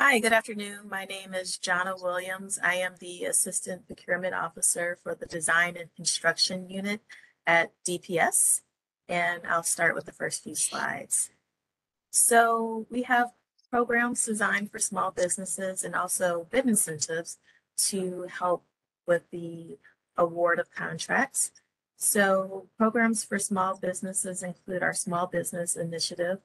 Hi, good afternoon. My name is Jonna Williams. I am the Assistant Procurement Officer for the Design and Construction Unit at DPS. And I'll start with the first few slides. So we have programs designed for small businesses and also bid incentives to help with the award of contracts. So programs for small businesses include our Small Business Initiative,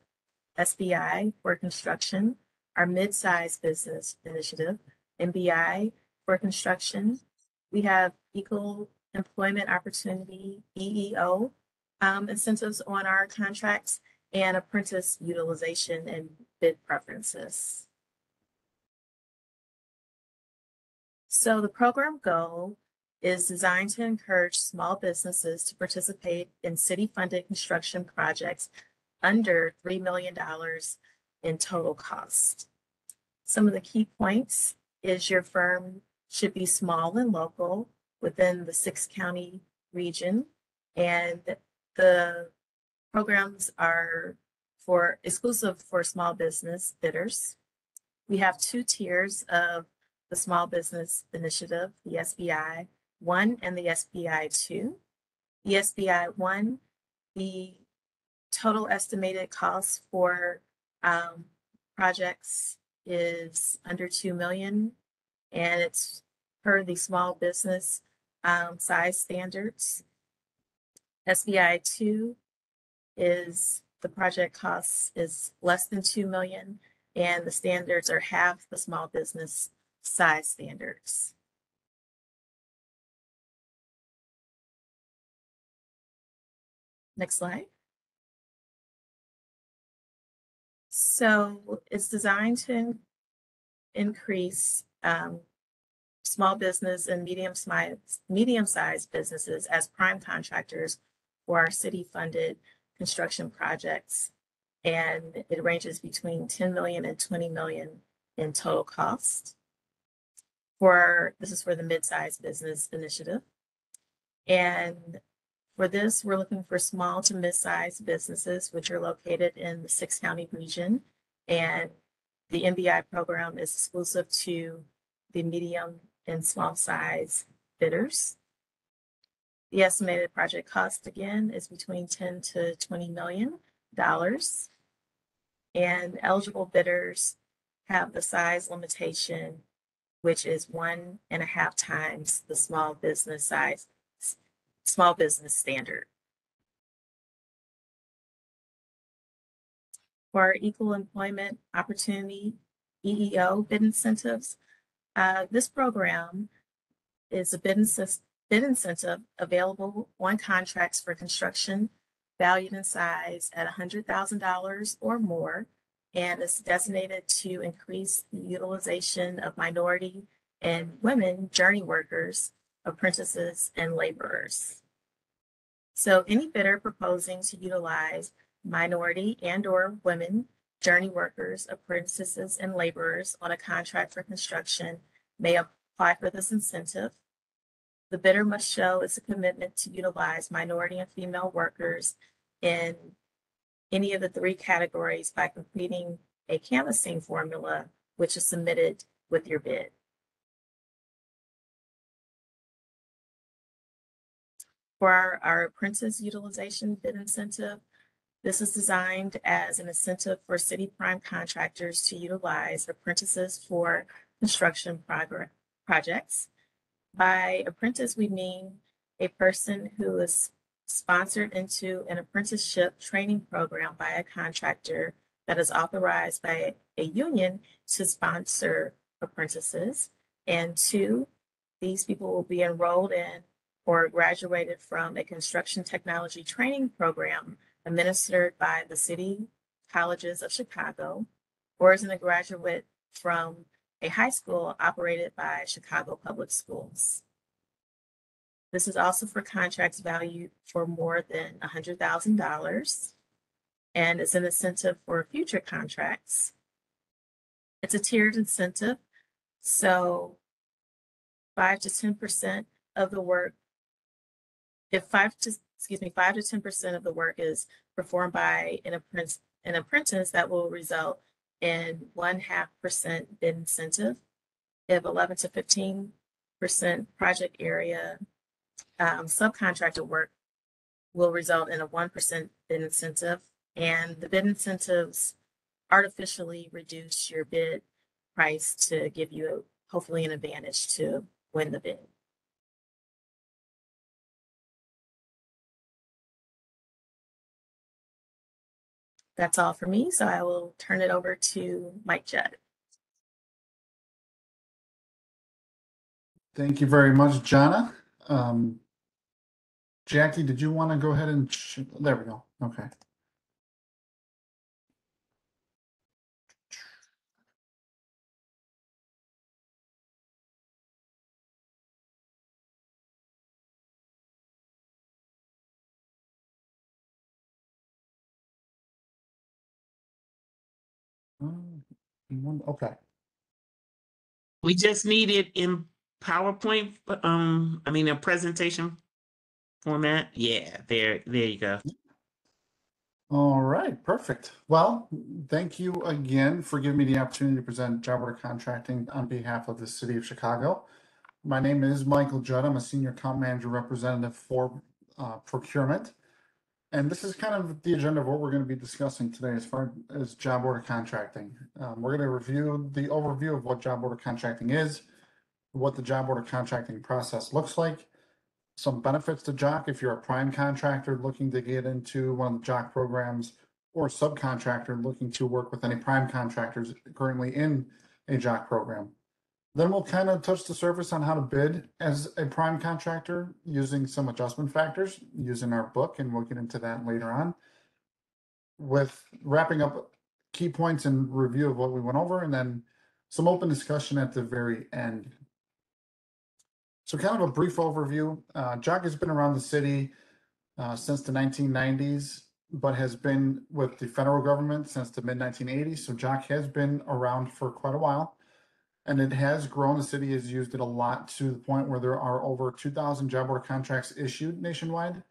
SBI for construction, our mid-sized business initiative, MBI for construction. We have equal employment opportunity, EEO, um, incentives on our contracts and apprentice utilization and bid preferences. So the program goal is designed to encourage small businesses to participate in city-funded construction projects under $3 million in total cost. Some of the key points is your firm should be small and local within the six county region. And the programs are for exclusive for small business bidders. We have two tiers of the Small Business Initiative, the SBI 1 and the SBI 2. The SBI 1, the total estimated cost for um, projects is under 2 million and it's per the small business um, size standards. SBI 2 is the project cost is less than 2 million and the standards are half the small business size standards. Next slide. So it's designed to increase um, small business and medium medium sized businesses as prime contractors for our city funded construction projects. And it ranges between 10 million and 20 million in total cost. For this is for the mid-sized business initiative. And for this, we're looking for small to mid-sized businesses, which are located in the six county region. And the MBI program is exclusive to the medium and small size bidders. The estimated project cost again is between 10 to 20 million dollars. And eligible bidders have the size limitation, which is one and a half times the small business size small business standard. For equal employment opportunity, EEO bid incentives, uh, this program is a bid, bid incentive available on contracts for construction valued in size at $100,000 or more and is designated to increase the utilization of minority and women journey workers apprentices, and laborers. So any bidder proposing to utilize minority and or women journey workers, apprentices, and laborers on a contract for construction may apply for this incentive. The bidder must show its commitment to utilize minority and female workers in any of the three categories by completing a canvassing formula, which is submitted with your bid. For our, our apprentice utilization bid incentive, this is designed as an incentive for city prime contractors to utilize apprentices for construction projects. By apprentice, we mean a person who is sponsored into an apprenticeship training program by a contractor that is authorized by a union to sponsor apprentices. And two, these people will be enrolled in or graduated from a construction technology training program administered by the City Colleges of Chicago, or is a graduate from a high school operated by Chicago Public Schools. This is also for contracts valued for more than $100,000 and it's an incentive for future contracts. It's a tiered incentive, so 5 to 10% of the work if five to excuse me, five to ten percent of the work is performed by an apprentice, an apprentice that will result in one half percent bid incentive. If eleven to fifteen percent project area um, subcontractor work will result in a one percent bid incentive, and the bid incentives artificially reduce your bid price to give you hopefully an advantage to win the bid. That's all for me, so I will turn it over to Mike Judd. Thank you very much, Jana. Um, Jackie, did you want to go ahead and, there we go. Okay. Um, one- Okay. We just need it in PowerPoint, um, I mean, a presentation format. Yeah, there, there you go. All right, perfect. Well, thank you again for giving me the opportunity to present job order contracting on behalf of the city of Chicago. My name is Michael Judd. I'm a senior account manager representative for uh, procurement. And this is kind of the agenda of what we're going to be discussing today as far as job order contracting. Um, we're going to review the overview of what job order contracting is, what the job order contracting process looks like, some benefits to JOC if you're a prime contractor looking to get into one of the JOC programs or subcontractor looking to work with any prime contractors currently in a JOC program. Then we'll kind of touch the surface on how to bid as a prime contractor using some adjustment factors using our book, and we'll get into that later on. With wrapping up key points and review of what we went over, and then some open discussion at the very end. So kind of a brief overview. Uh, JOC has been around the city uh, since the 1990s, but has been with the federal government since the mid 1980s. So JOC has been around for quite a while, and it has grown. The city has used it a lot to the point where there are over 2,000 job order contracts issued nationwide,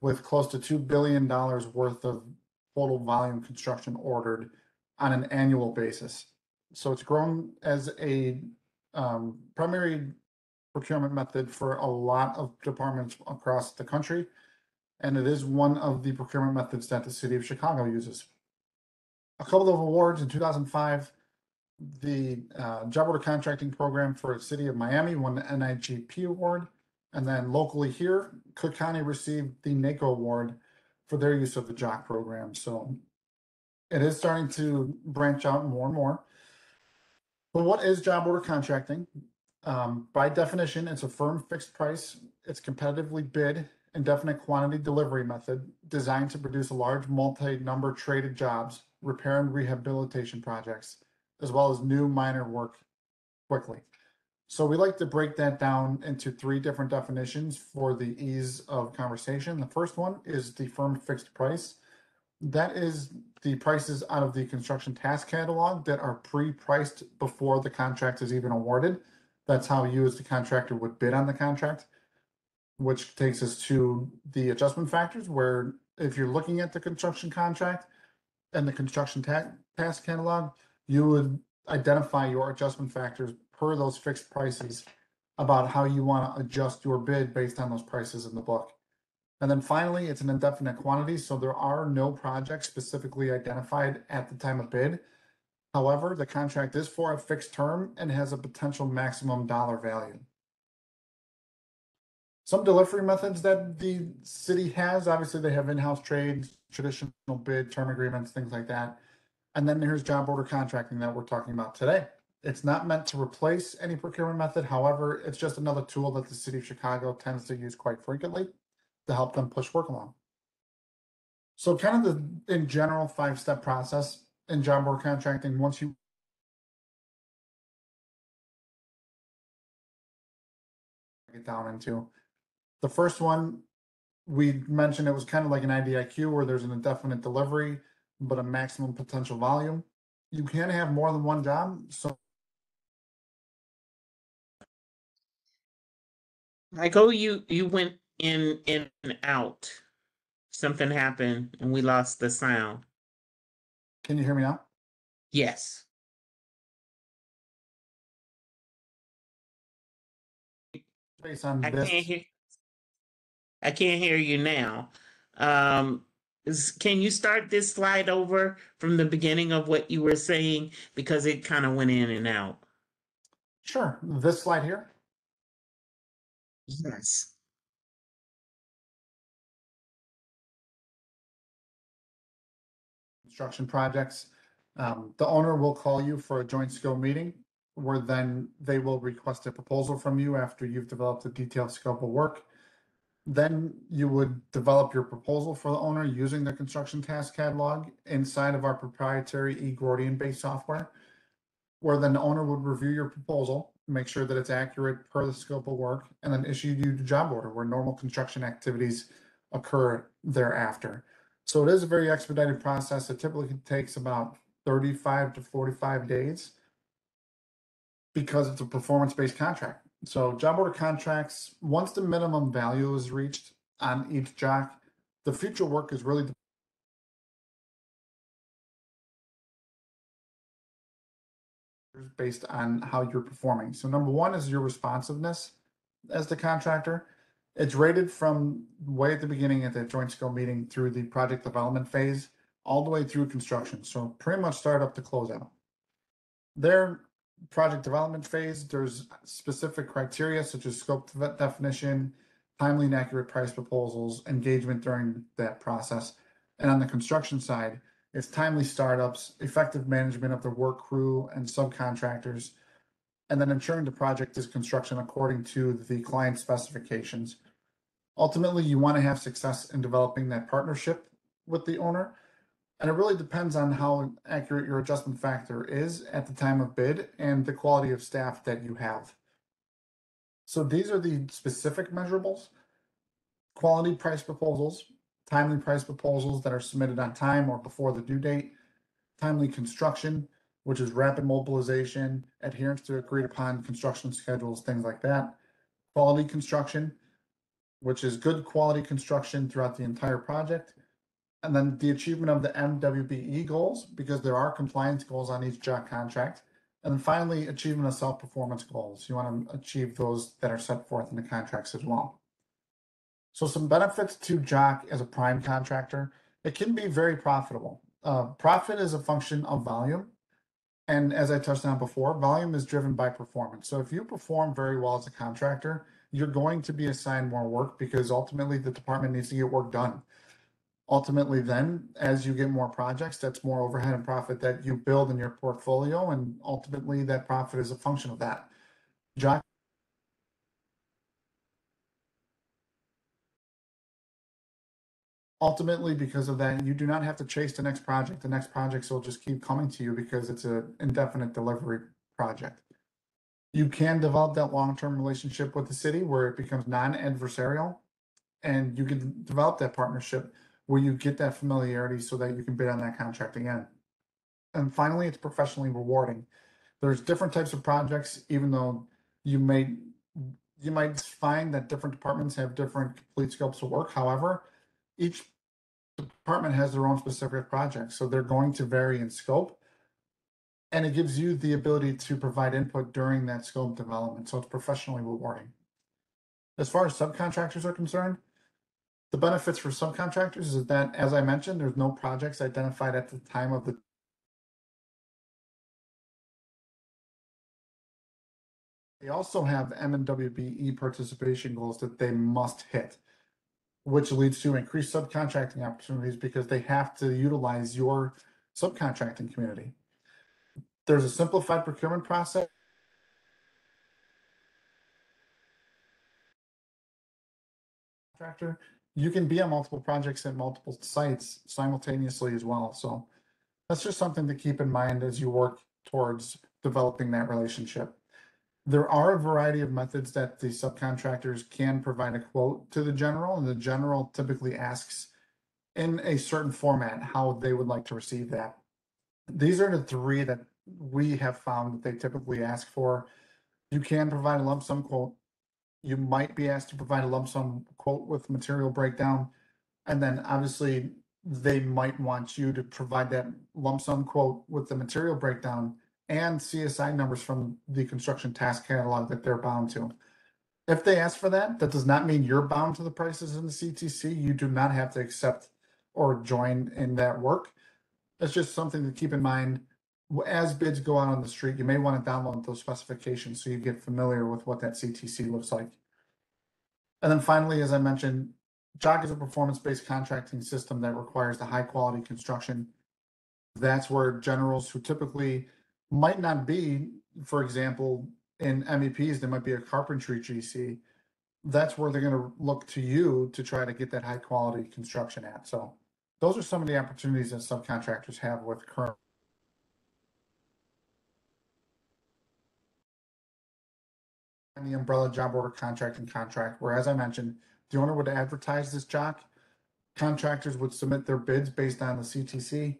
with close to two billion dollars worth of total volume construction ordered on an annual basis. So it's grown as a um, primary procurement method for a lot of departments across the country. And it is one of the procurement methods that the city of Chicago uses. A couple of awards in 2005, the uh, job order contracting program for the city of Miami won the NIGP award. And then locally here, Cook County received the NACO award for their use of the JOC program. So it is starting to branch out more and more. But what is job order contracting? Um, by definition, it's a firm fixed price. It's competitively bid and definite quantity delivery method designed to produce a large multi-number traded jobs, repair and rehabilitation projects, as well as new minor work quickly. So we like to break that down into three different definitions for the ease of conversation. The first one is the firm fixed price. That is the prices out of the construction task catalog that are pre-priced before the contract is even awarded. That's how you as the contractor would bid on the contract. Which takes us to the adjustment factors where if you're looking at the construction contract and the construction ta- task catalog, you would identify your adjustment factors per those fixed prices about how you want to adjust your bid based on those prices in the book. And then finally, it's an indefinite quantity, so there are no projects specifically identified at the time of bid. However, the contract is for a fixed term and has a potential maximum dollar value. Some delivery methods that the city has, obviously they have in-house trades, traditional bid, term agreements, things like that. And then there's job order contracting that we're talking about today. It's not meant to replace any procurement method. However, it's just another tool that the city of Chicago tends to use quite frequently to help them push work along. So kind of the, in general, five-step process in job order contracting, once you get down into. The first one, we mentioned it was kind of like an IDIQ where there's an indefinite delivery, but a maximum potential volume. You can have more than one job, so Michael, you, you went in, in and out. Something happened and we lost the sound. can you hear me now? Yes. Based on I this, can't hear. I can't hear you now. Um, is, can you start this slide over from the beginning of what you were saying? Because it kind of went in and out. sure, this slide here. Yes. construction projects. Um, the owner will call you for a joint scope meeting where then they will request a proposal from you after you've developed a detailed scope of work. Then you would develop your proposal for the owner using the construction task catalog inside of our proprietary eGordian based software. Where then the owner would review your proposal, make sure that it's accurate per the scope of work, and then issue you the job order where normal construction activities occur thereafter. So it is a very expedited process. It typically takes about thirty-five to forty-five days because it's a performance-based contract. So job order contracts, once the minimum value is reached on each job, the future work is really based on how you're performing. So number one is your responsiveness as the contractor. It's rated from way at the beginning at the joint scope meeting through the project development phase, all the way through construction. So pretty much start up to closeout. Their project development phase, there's specific criteria such as scope de- definition, timely and accurate price proposals, engagement during that process. And on the construction side, it's timely startups, effective management of the work crew and subcontractors, and then ensuring the project is construction according to the client specifications. Ultimately, you want to have success in developing that partnership with the owner. And it really depends on how accurate your adjustment factor is at the time of bid and the quality of staff that you have. So these are the specific measurables. Quality price proposals, timely price proposals that are submitted on time or before the due date, timely construction, which is rapid mobilization, adherence to agreed upon construction schedules, things like that. Quality construction, which is good quality construction throughout the entire project. And then the achievement of the MWBE goals, because there are compliance goals on each job contract. And then finally, achievement of self-performance goals. You want to achieve those that are set forth in the contracts as well. So some benefits to JOC as a prime contractor. It can be very profitable. Uh, profit is a function of volume. And as I touched on before, volume is driven by performance. So if you perform very well as a contractor, you're going to be assigned more work because ultimately the department needs to get work done. Ultimately, then, as you get more projects, that's more overhead and profit that you build in your portfolio, and ultimately that profit is a function of that. JOC ultimately because of that you do not have to chase the next project. The next projects will just keep coming to you because it's an indefinite delivery project. You can develop that long-term relationship with the city where it becomes non-adversarial and you can develop that partnership where you get that familiarity so that you can bid on that contract again and finally it's professionally rewarding there's different types of projects even though you may you might find that different departments have different complete scopes of work however each department has their own specific projects, so they're going to vary in scope. And it gives you the ability to provide input during that scope development, so it's professionally rewarding. As far as subcontractors are concerned, the benefits for subcontractors is that, as I mentioned, there's no projects identified at the time of the They also have M and WBE participation goals that they must hit which leads to increased subcontracting opportunities because they have to utilize your subcontracting community. There's a simplified procurement process. Contractor, you can be on multiple projects at multiple sites simultaneously as well. So that's just something to keep in mind as you work towards developing that relationship. There are a variety of methods that the subcontractors can provide a quote to the general, and the general typically asks in a certain format how they would like to receive that. These are the three that we have found that they typically ask for. You can provide a lump sum quote. You might be asked to provide a lump sum quote with material breakdown. And then obviously they might want you to provide that lump sum quote with the material breakdown and CSI numbers from the construction task catalog that they're bound to. If they ask for that, that does not mean you're bound to the prices in the CTC. You do not have to accept or join in that work. It's just something to keep in mind. As bids go out on the street, you may want to download those specifications so you get familiar with what that CTC looks like. And then finally, as I mentioned, JOC is a performance-based contracting system that requires the high-quality construction. That's where generals who typically might not be, for example, in MEPs, there might be a carpentry GC. That's where they're going to look to you to try to get that high-quality construction at. So those are some of the opportunities that subcontractors have with current the umbrella job order contract and contract, where, as I mentioned, the owner would advertise this job. Contractors would submit their bids based on the CTC,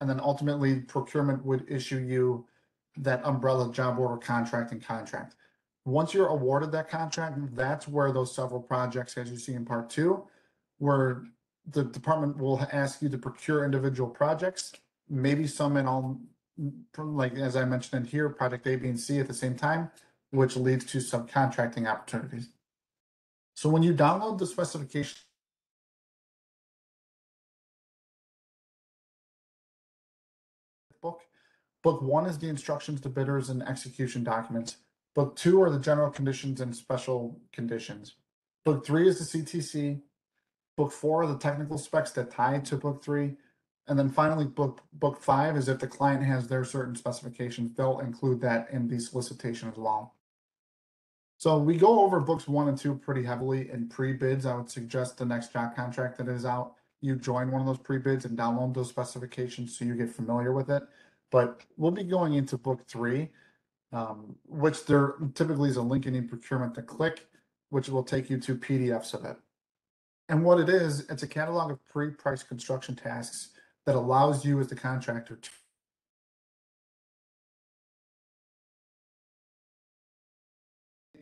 and then ultimately procurement would issue you that umbrella job order contract and contract. Once you're awarded that contract, that's where those several projects, as you see in part two, where the department will ask you to procure individual projects, maybe some in all, like as I mentioned in here, project A, B, and C at the same time, which leads to subcontracting opportunities. So when you download the specification book, book one is the instructions to bidders and execution documents. Book two are the general conditions and special conditions. Book three is the CTC. Book four are the technical specs that tie to book three. And then finally, book book five is if the client has their certain specifications, they'll include that in the solicitation as well. So we go over books one and two pretty heavily in pre-bids. I would suggest the next job contract that is out, you join one of those pre-bids and download those specifications so you get familiar with it. But we'll be going into book three, um, which there typically is a link in procurement to click, which will take you to PDFs of it. And what it is, it's a catalog of pre-priced construction tasks that allows you as the contractor to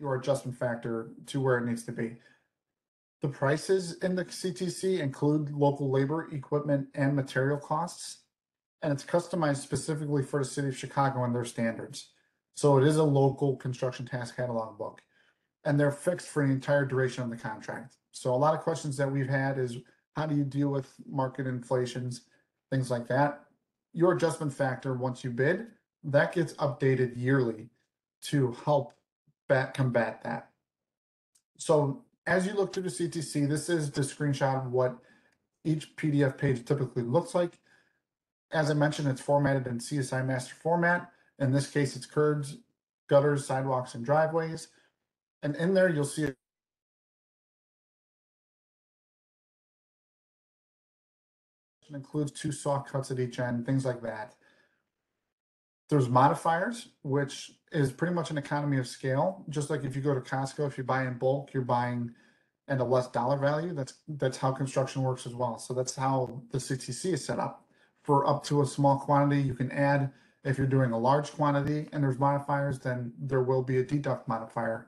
your adjustment factor to where it needs to be. The prices in the CTC include local labor, equipment, and material costs, and it's customized specifically for the city of Chicago and their standards. So it is a local construction task catalog book, and they're fixed for the entire duration of the contract. So a lot of questions that we've had is how do you deal with market inflations, things like that. Your adjustment factor once you bid, that gets updated yearly to help combat that. So as you look through the CTC, this is the screenshot of what each PDF page typically looks like. As I mentioned, it's formatted in CSI master format. In this case, it's curbs, gutters, sidewalks, and driveways. And in there, you'll see includes two saw cuts at each end, things like that. There's modifiers, which is pretty much an economy of scale. Just like if you go to Costco, if you buy in bulk, you're buying at a less dollar value. That's that's how construction works as well. So that's how the CTC is set up. For up to a small quantity, you can add. If you're doing a large quantity and there's modifiers, then there will be a deduct modifier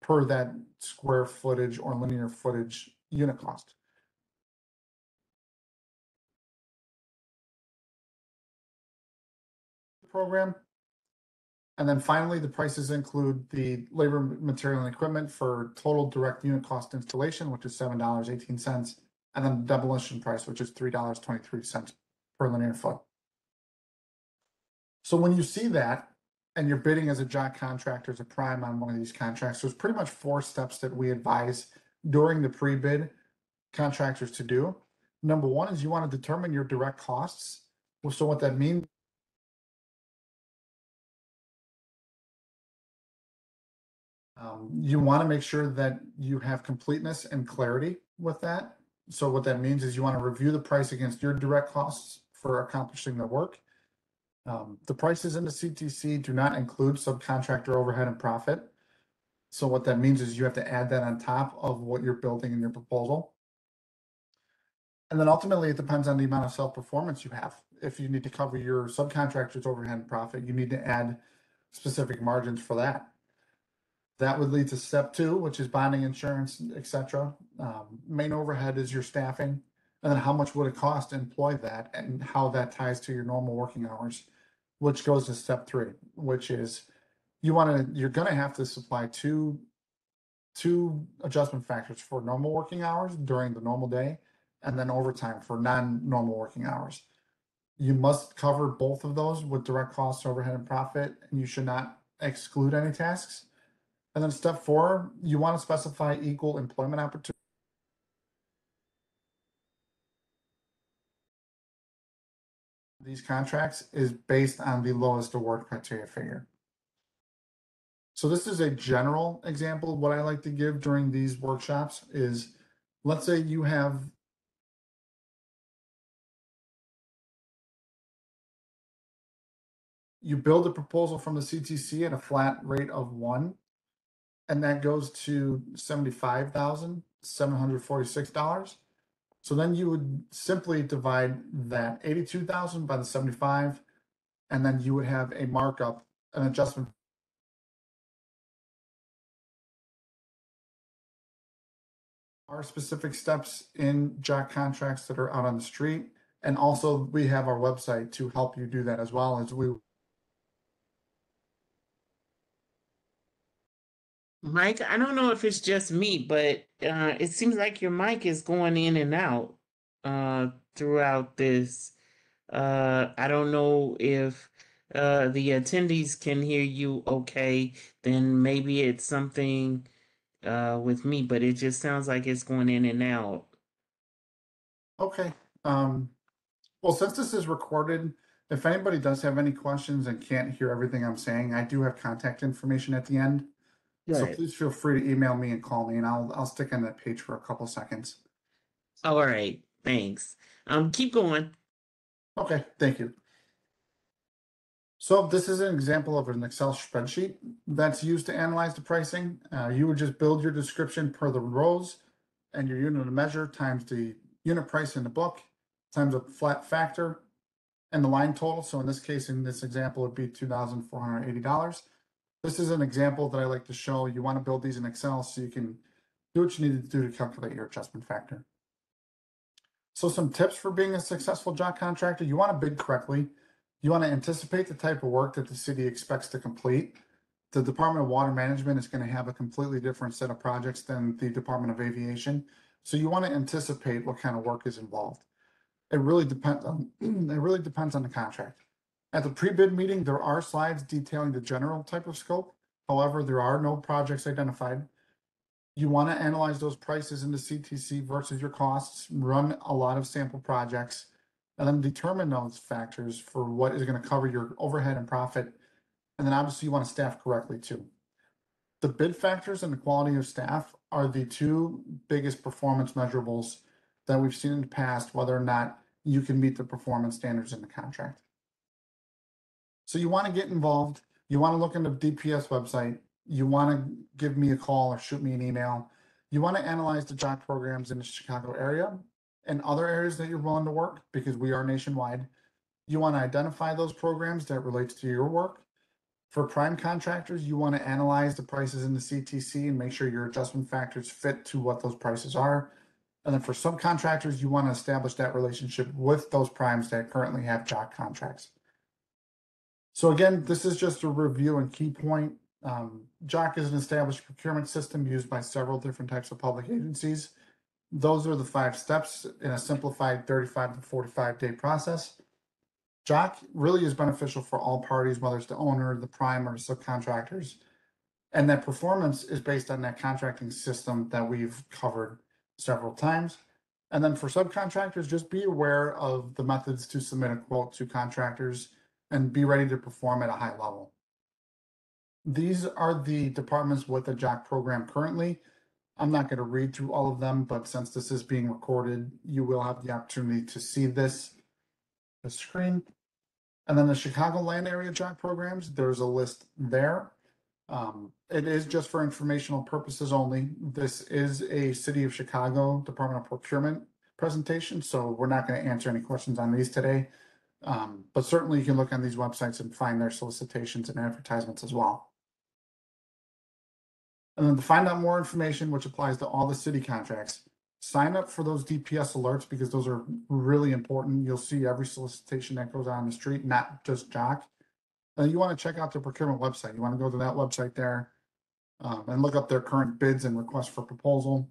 per that square footage or linear footage unit cost. Program. And then finally, the prices include the labor, material, and equipment for total direct unit cost installation, which is seven dollars eighteen cents, and then the demolition price, which is three dollars twenty-three cents per linear foot. So when you see that, and you're bidding as a job contractor as a prime on one of these contracts, there's pretty much four steps that we advise during the pre-bid contractors to do. Number one is you want to determine your direct costs. So what that means Um, you want to make sure that you have completeness and clarity with that. So what that means is you want to review the price against your direct costs for accomplishing the work. Um, the prices in the CTC do not include subcontractor overhead and profit. So what that means is you have to add that on top of what you're building in your proposal. And then ultimately, it depends on the amount of self-performance you have. If you need to cover your subcontractor's overhead and profit, you need to add specific margins for that. That would lead to step two, which is bonding insurance, etc. Um, main overhead is your staffing. And then how much would it cost to employ that and how that ties to your normal working hours, which goes to step three, which is you want to, you're going to have to supply two, two adjustment factors for normal working hours during the normal day and then overtime for non-normal working hours. You must cover both of those with direct costs, overhead and profit, and you should not exclude any tasks. And then step four, you want to specify equal employment opportunity. These contracts is based on the lowest award criteria figure. So this is a general example. What I like to give during these workshops is, let's say you have you build a proposal from the CTC at a flat rate of one, and that goes to seventy-five thousand seven hundred forty-six dollars. So then you would simply divide that eighty-two thousand by the seventy-five, and then you would have a markup, an adjustment. Our specific steps in JOC contracts that are out on the street, and also we have our website to help you do that as well as we Mike, I don't know if it's just me, but uh, it seems like your mic is going in and out uh, throughout this. Uh, I don't know if uh, the attendees can hear you okay, then maybe it's something uh, with me, but it just sounds like it's going in and out. Okay, um, well, since this is recorded, if anybody does have any questions and can't hear everything I'm saying, I do have contact information at the end. So please feel free to email me and call me and I'll, I'll stick on that page for a couple seconds. All right, thanks. Um, keep going. Okay, thank you. So this is an example of an Excel spreadsheet that's used to analyze the pricing. Uh, you would just build your description per the rows and your unit of measure times the unit price in the book times a flat factor and the line total. So in this case, in this example, it'd be two thousand four hundred eighty dollars. This is an example that I like to show. You want to build these in Excel so you can do what you need to do to calculate your adjustment factor. So some tips for being a successful job contractor. You want to bid correctly. You want to anticipate the type of work that the city expects to complete. The Department of Water Management is going to have a completely different set of projects than the Department of Aviation. So you want to anticipate what kind of work is involved. It really depends on it really depends on the contract. At the pre-bid meeting, there are slides detailing the general type of scope. However, there are no projects identified. You want to analyze those prices in the CTC versus your costs, run a lot of sample projects, and then determine those factors for what is going to cover your overhead and profit. And then obviously you want to staff correctly too. The bid factors and the quality of staff are the two biggest performance measurables that we've seen in the past, whether or not you can meet the performance standards in the contract. So you want to get involved. You want to look into the DPS website. You want to give me a call or shoot me an email. You want to analyze the job programs in the Chicago area and other areas that you're willing to work because we are nationwide. You want to identify those programs that relates to your work. For prime contractors, you want to analyze the prices in the CTC and make sure your adjustment factors fit to what those prices are. And then for subcontractors, you want to establish that relationship with those primes that currently have job contracts. So again, this is just a review and key point. Um, JOC is an established procurement system used by several different types of public agencies. Those are the five steps in a simplified 35 to 45 day process. JOC really is beneficial for all parties, whether it's the owner, the prime, or subcontractors. And that performance is based on that contracting system that we've covered several times. And then for subcontractors, just be aware of the methods to submit a quote to contractors and be ready to perform at a high level. These are the departments with the JOC program currently. I'm not going to read through all of them, but since this is being recorded, you will have the opportunity to see this the screen. And then the Chicago land area JOC programs, there's a list there. Um, it is just for informational purposes only. This is a City of Chicago Department of Procurement presentation, so we're not going to answer any questions on these today. Um, but certainly you can look on these websites and find their solicitations and advertisements as well. And then to find out more information, which applies to all the city contracts, sign up for those DPS alerts because those are really important. You'll see every solicitation that goes on the street, not just JOC. Uh, you want to check out the procurement website. You want to go to that website there um, and look up their current bids and requests for proposal.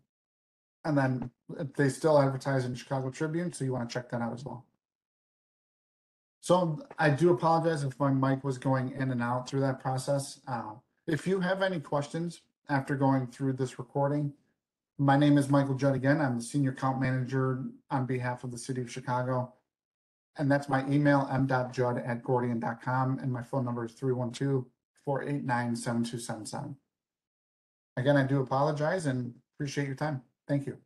And then they still advertise in Chicago Tribune, so you want to check that out as well. So I do apologize if my mic was going in and out through that process. Uh, if you have any questions after going through this recording, my name is Michael Judd again. I'm the senior account manager on behalf of the city of Chicago. And that's my email, m.judd at gordian.com, and my phone number is 312 489 7277. Again, I do apologize and appreciate your time. Thank you.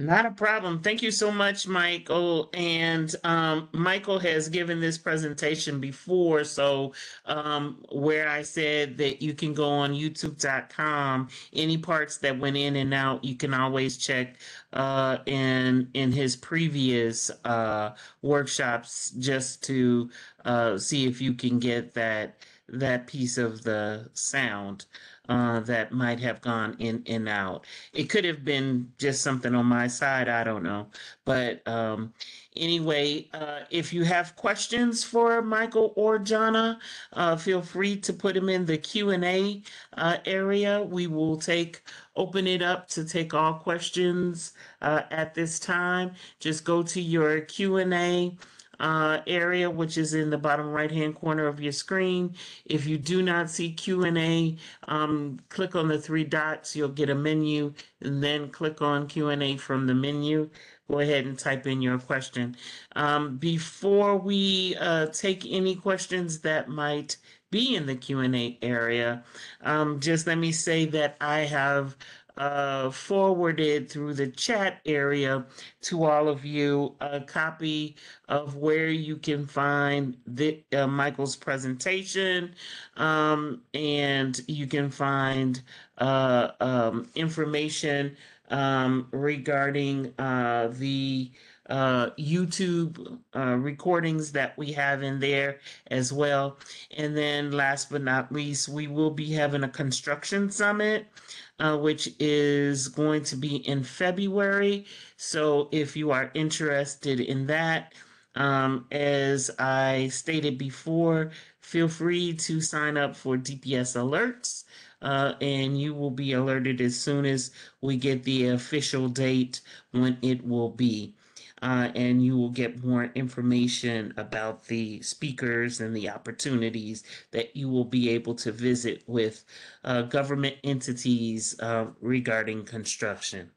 Not a problem. Thank you so much, Michael. And um, Michael has given this presentation before. So, um, where I said that you can go on youtube.com, any parts that went in and out, you can always check uh, in in his previous uh, workshops just to uh, see if you can get that that piece of the sound uh, that might have gone in and out. It could have been just something on my side. I don't know. But um, anyway, uh, if you have questions for Michael or Jana, uh, feel free to put them in the Q and A uh, area. We will take open it up to take all questions uh, at this time. Just go to your Q and A uh, area, which is in the bottom right-hand corner of your screen. If you do not see Q&A, um, click on the three dots, you'll get a menu, and then click on Q&A from the menu. Go ahead and type in your question. Um, before we uh, take any questions that might be in the Q&A area, um, just let me say that I have uh, forwarded through the chat area to all of you a copy of where you can find the, uh, Michael's presentation, um, and you can find uh, um, information um, regarding uh, the uh, YouTube uh, recordings that we have in there as well. And then, last but not least, we will be having a construction summit uh, which is going to be in February. So if you are interested in that, um, as I stated before, feel free to sign up for DPS alerts. Uh, and you will be alerted as soon as we get the official date when it will be uh, and you will get more information about the speakers and the opportunities that you will be able to visit with uh, government entities uh, regarding construction.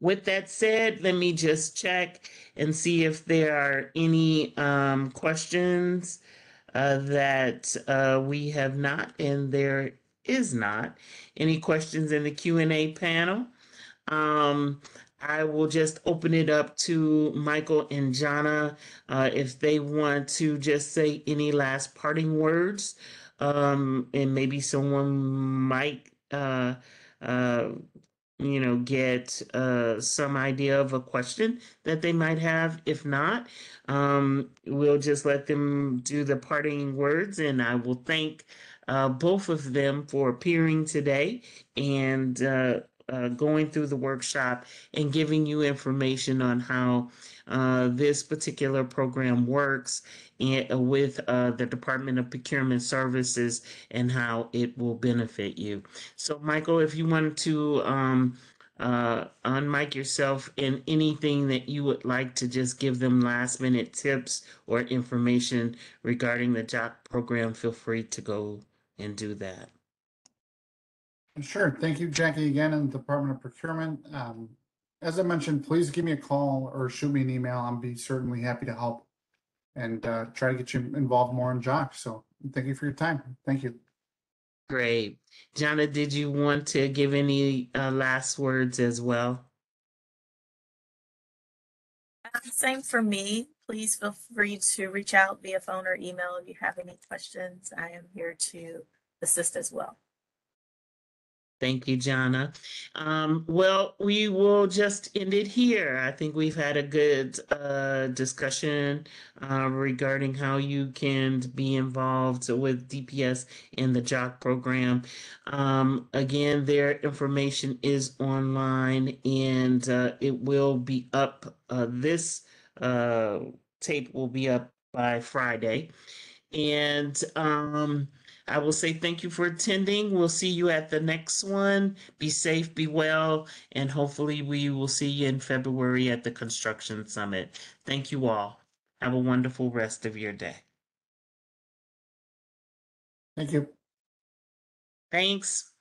With that said, let me just check and see if there are any um, questions uh, that uh, we have not, and there is not. Any questions in the Q&A panel? Um, I will just open it up to Michael and Jana uh, if they want to just say any last parting words. Um, and maybe someone might, uh, uh, you know, get uh, some idea of a question that they might have. If not, um, we'll just let them do the parting words, and I will thank uh, both of them for appearing today and uh, going through the workshop and giving you information on how uh, this particular program works and, uh, with uh, the Department of Procurement Services and how it will benefit you. So, Michael, if you want to um, uh, unmic yourself and anything that you would like to just give them last minute tips or information regarding the job program, feel free to go and do that. Sure. Thank you, Jackie, again, in the Department of Procurement. Um, as I mentioned, please give me a call or shoot me an email. I'll be certainly happy to help and uh, try to get you involved more in JOC. So thank you for your time. Thank you. Great. Jonna, did you want to give any uh, last words as well? Uh, Same for me. Please feel free to reach out via phone or email if you have any questions. I am here to assist as well. Thank you, Jana. Um, well, we will just end it here. I think we've had a good uh, discussion uh, regarding how you can be involved with DPS in the JOC program. Um, again, their information is online and uh, it will be up. Uh, this uh, tape will be up by Friday. And um, I will say thank you for attending. We'll see you at the next one. Be safe, be well, and hopefully we will see you in February at the construction summit. Thank you all. Have a wonderful rest of your day. Thank you. Thanks.